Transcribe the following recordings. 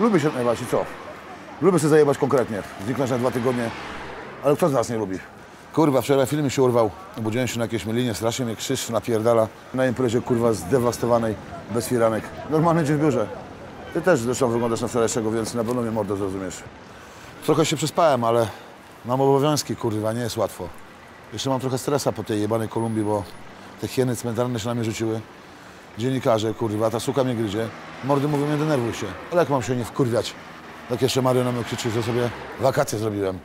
Lubię się najebać i co? Lubię się zajebać konkretnie. Zniknąć na dwa tygodnie. Ale kto z nas nie lubi? Kurwa, wczoraj film się urwał. Obudziłem się na jakiejś mylinie, strasznie mnie krzyż napierdala. Na imprezie, kurwa, zdewastowanej, bez firanek. Normalny dzień w biurze. Ty też zresztą wyglądasz na wczorajszego, więc na pewno mnie mordo zrozumiesz. Trochę się przespałem, ale mam obowiązki, kurwa, nie jest łatwo. Jeszcze mam trochę stresa po tej jebanej Kolumbii, bo te hieny cmentarne się na mnie rzuciły. Dziennikarze, kurwa, ta suka mnie gryzie. Mordy mówią, nie denerwuj się. Ale jak mam się nie wkurwiać? Tak jeszcze Mario na mnie krzyczy, że sobie wakacje zrobiłem.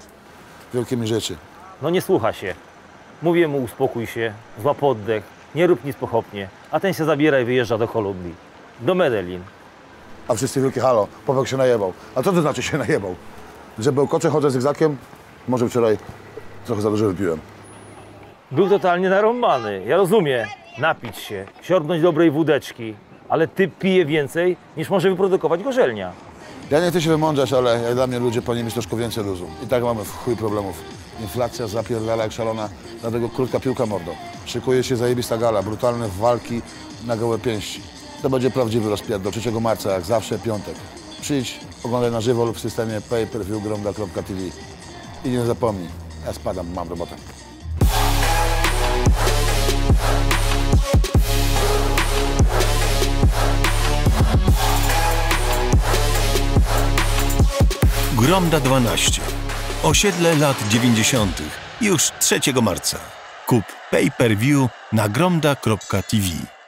Wielkie mi rzeczy. No nie słucha się. Mówię mu uspokój się, złap oddech, nie rób nic pochopnie, a ten się zabiera i wyjeżdża do Kolumbii. Do Medellin. A wszyscy wielkie halo, Popek się najebał. A co to znaczy się najebał? Że bełkocze chodzę zygzakiem? Może wczoraj trochę za dużo wypiłem. Był totalnie narąbany. Ja rozumiem. Napić się, siornąć dobrej wódeczki, ale ty pije więcej niż może wyprodukować gorzelnia. Ja nie chcę się wymądrzać, ale jak dla mnie ludzie powinni mieć troszkę więcej luzu. I tak mamy w chuj problemów. Inflacja zapierdala jak szalona, dlatego krótka piłka mordo. Szykuje się zajebista gala, brutalne walki na gołe pięści. To będzie prawdziwy rozpierdol 3 marca, jak zawsze, piątek. Przyjdź, oglądaj na żywo lub w systemie pay-per-view.tv. I nie zapomnij, ja spadam, mam robotę. Gromda 12. Osiedle lat 90. Już 3 marca. Kup pay per view na gromda.tv.